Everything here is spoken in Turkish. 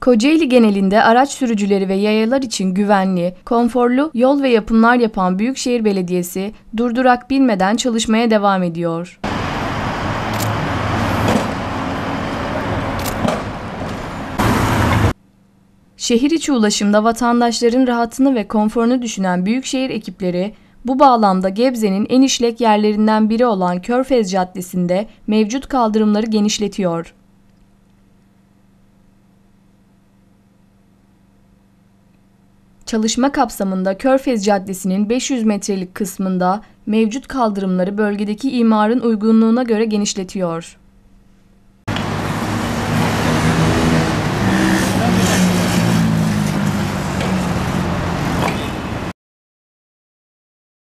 Kocaeli genelinde araç sürücüleri ve yayalar için güvenli, konforlu yol ve yapımlar yapan Büyükşehir Belediyesi durdurak bilmeden çalışmaya devam ediyor. Şehir içi ulaşımda vatandaşların rahatını ve konforunu düşünen büyükşehir ekipleri bu bağlamda Gebze'nin en işlek yerlerinden biri olan Körfez Caddesi'nde mevcut kaldırımları genişletiyor. Çalışma kapsamında Körfez Caddesi'nin 500 metrelik kısmında mevcut kaldırımları bölgedeki imarın uygunluğuna göre genişletiyor.